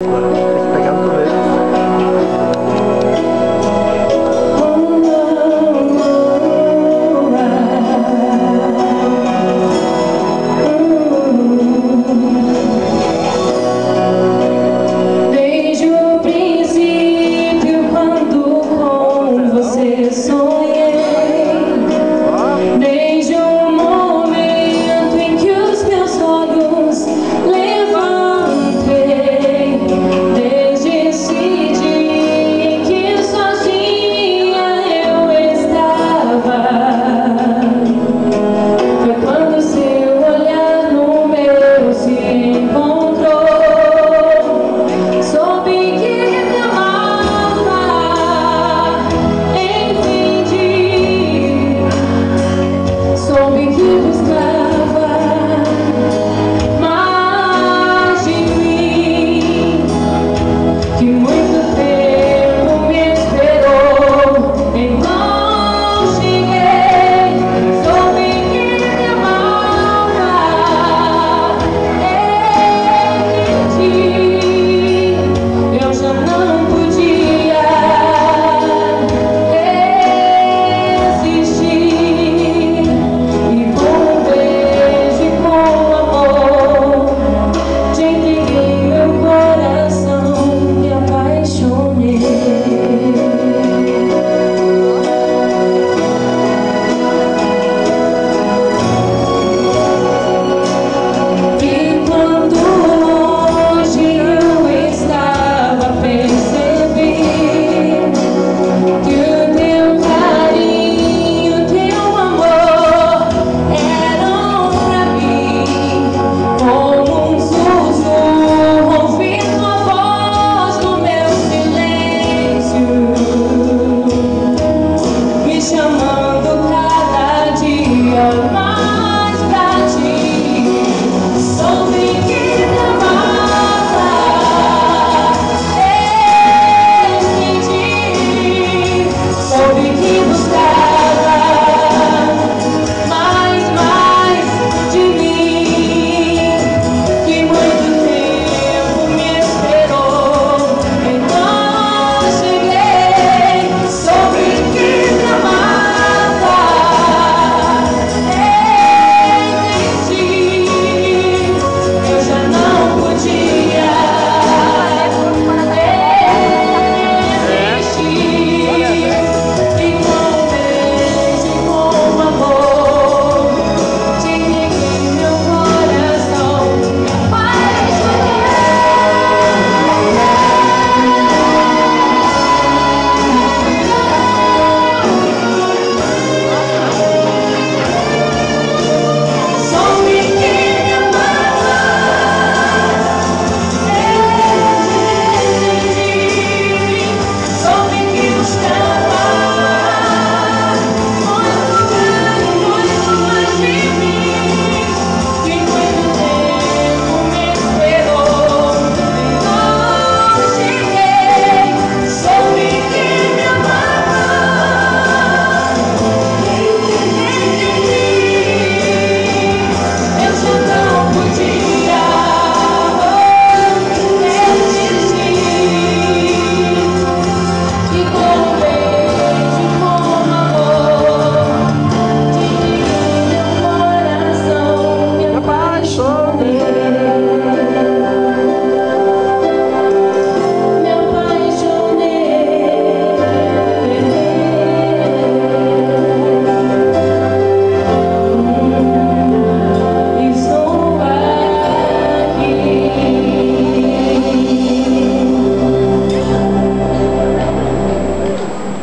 Thank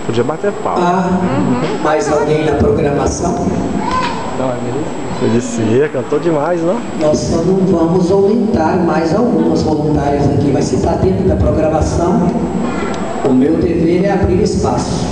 Podia bater pau. Ah, mais alguém na programação? Não, é Merecia, cantou demais, não? Nós só não vamos aumentar mais algumas voluntárias aqui, mas se está dentro da programação, o meu dever é abrir espaço.